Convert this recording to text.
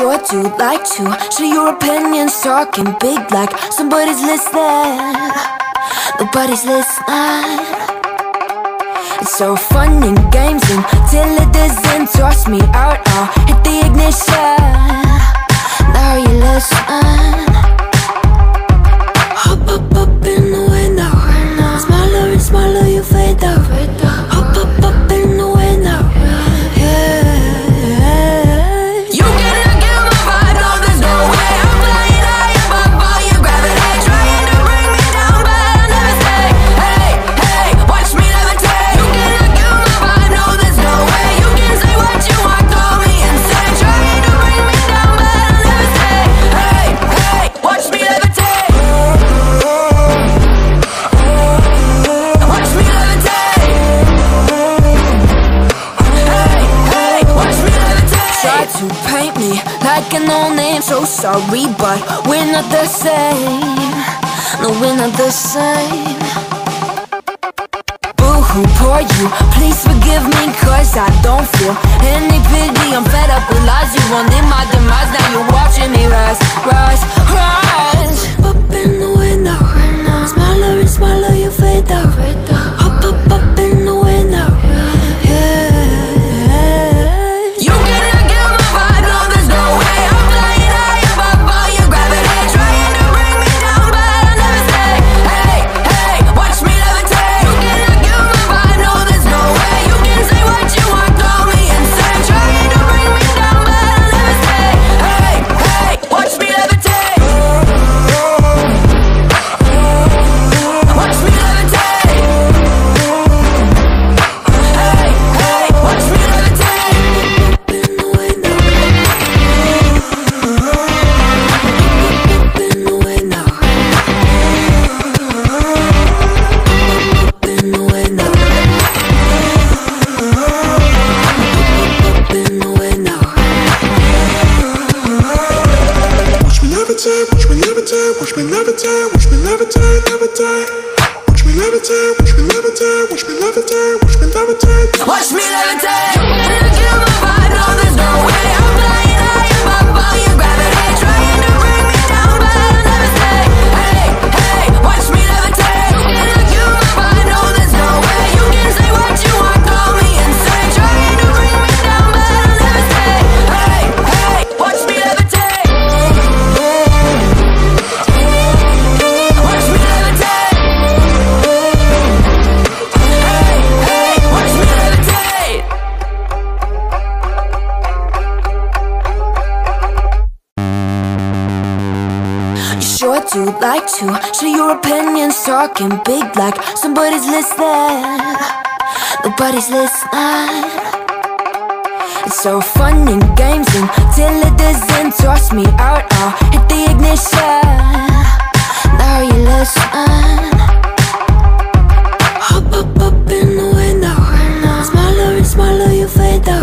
sure do like to share your opinions, talking big like somebody's listening. Nobody's listening. It's so fun in games until it doesn't toss me out. I'll hit the ignition. like an old name So sorry, but we're not the same. No, we're not the same. Boo-hoo, poor you, please forgive me Cause I don't feel any pity. I'm fed up with lies, you wanted my demise. Now you're watching me rise, rise, rise. levitate, watch me levitate, watch me levitate, watch me levitate. like to. Share your opinions, talking big like Somebody's listening, nobody's listening. It's so fun and games until it doesn't Toss me out, I'll hit the ignition. Now you listen. Hop up, up in the window. Smaller and smaller you fade out.